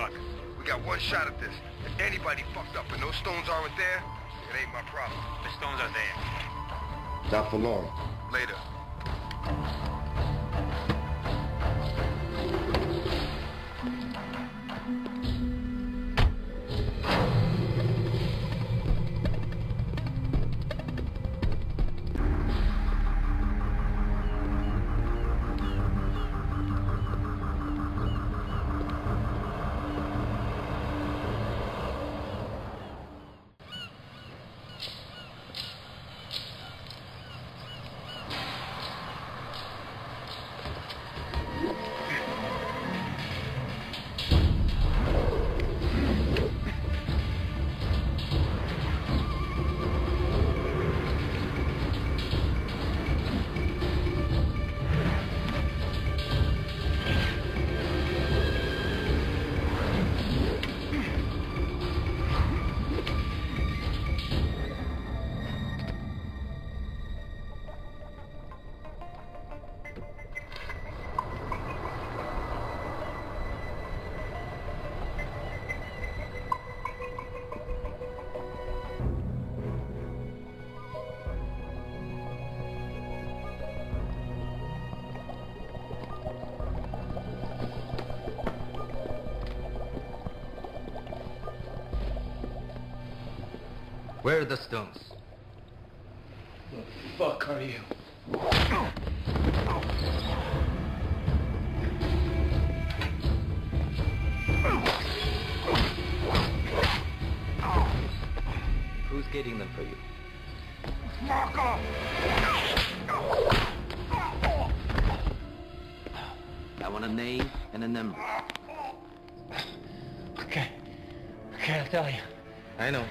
luck. We got one shot at this. If anybody fucked up and those stones aren't there, it ain't my problem. The stones are there. Not for long. Later. Where are the stones? The fuck are you? Who's getting them for you? Marco! I want a name and a number. Okay. Okay, I'll tell you. I know.